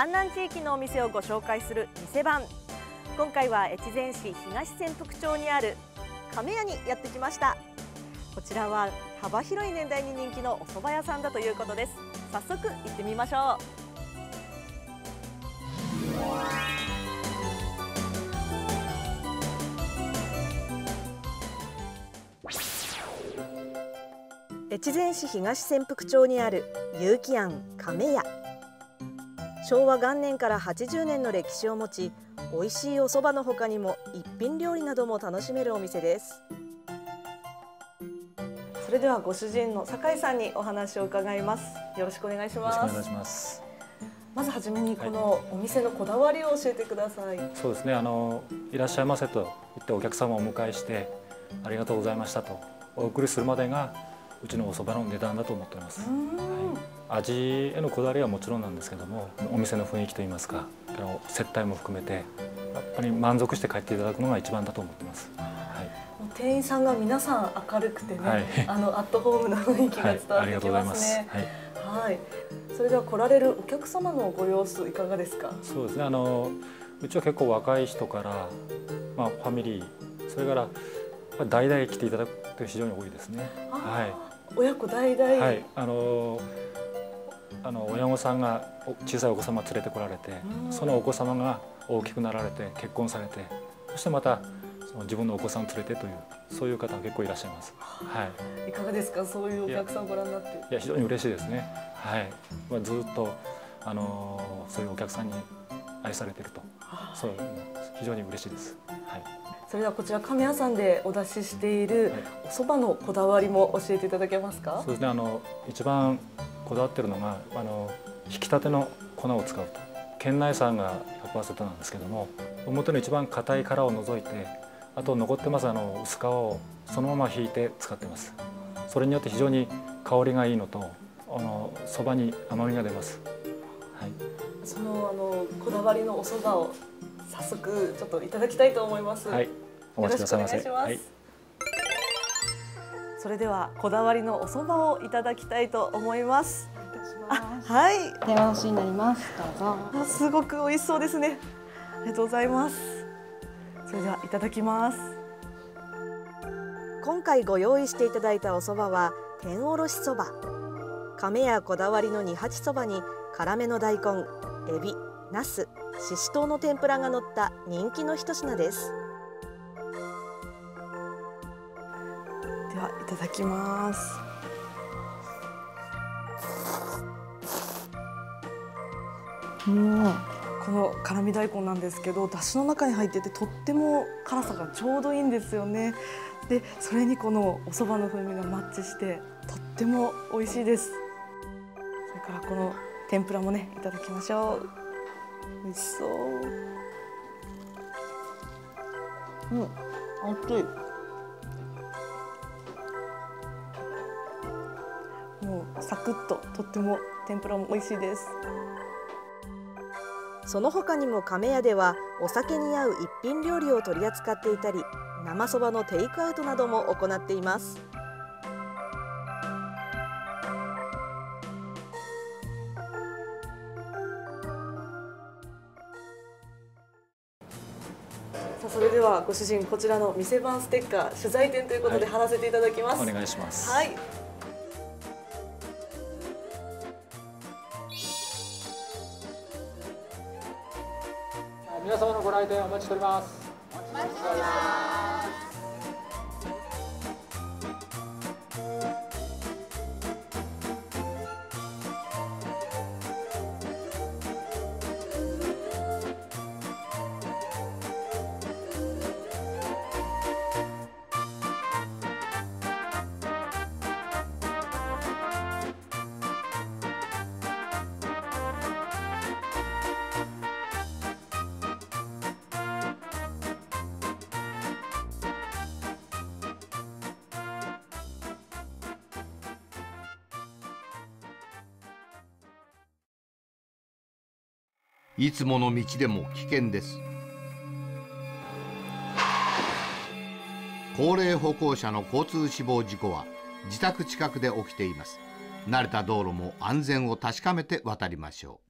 丹南地域のお店をご紹介する店番。今回は越前市東潜伏町にある亀屋にやってきました。こちらは幅広い年代に人気のお蕎麦屋さんだということです。早速行ってみましょう。越前市東潜伏町にある結城庵亀屋。昭和元年から80年の歴史を持ち美味しいお蕎麦の他にも一品料理なども楽しめるお店です。それではご主人の酒井さんにお話を伺います。よろしくお願いします。お願いします。まずはじめにこのお店のこだわりを教えてください、はい、そうですね。あのいらっしゃいませと言ってお客様をお迎えしてありがとうございましたとお送りするまでがうちのお蕎麦の値段だと思っています、はい、味へのこだわりはもちろんなんですけどもお店の雰囲気といいますか接待も含めてやっぱり満足して帰っていただくのが一番だと思ってます。はい、店員さんが皆さん明るくてね、はい、あのアットホームな雰囲気が伝わってきますね。はい、はい、それでは来られるお客様のご様子いかがですか？そうですね。あのうちは結構若い人からまあファミリーそれから代々来ていただくと非常に多いですね。はい。親子代々。はい。あのあの親御さんが小さいお子様連れてこられて、そのお子様が大きくなられて結婚されてそしてまたその自分のお子さんを連れてというそういう方が結構いらっしゃいます。はい。いかがですかそういうお客さんご覧になって。いや非常に嬉しいですね。はい。まあずっとあのそういうお客さんに愛されていると、そう非常に嬉しいです。はい。それではこちら亀屋さんでお出ししているお蕎麦のこだわりも教えていただけますか？そうですね。あの一番こだわってるのがあの引き立ての粉を使うと県内産が100%なんですけども表の一番硬い殻を除いてあと残ってますあの薄皮をそのまま引いて使ってますそれによって非常に香りがいいのとあのそばに甘みが出ます、はい、そのあのこだわりのお蕎麦を早速ちょっといただきたいと思いますはいお待ちくださいませはいそれではこだわりのお蕎麦をいただきたいと思います。はい。電話しになります。どうぞ。すごく美味しそうですね。ありがとうございます。それではいただきます。今回ご用意していただいたお蕎麦は天おろしそば。亀やこだわりの二八そばに辛めの大根、エビ、ナス、ししとうの天ぷらが乗った人気の一品です。ではいただきます。うんこの辛味大根なんですけどだしの中に入っててとっても辛さがちょうどいいんですよね。でそれにこのお蕎麦の風味がマッチしてとっても美味しいです。それからこの天ぷらもねいただきましょう。美味しそう。うん熱い。もうサクッと。とっても天ぷらも美味しいです。その他にも亀屋ではお酒に合う一品料理を取り扱っていたり生そばのテイクアウトなども行っています。さあそれではご主人こちらの店番ステッカー取材店ということで貼らせていただきます、はい、お願いしますはい皆様のご来店お待ちしております。お待ちしております。いつもの道でも危険です。高齢歩行者の交通死亡事故は自宅近くで起きています。慣れた道路も安全を確かめて渡りましょう。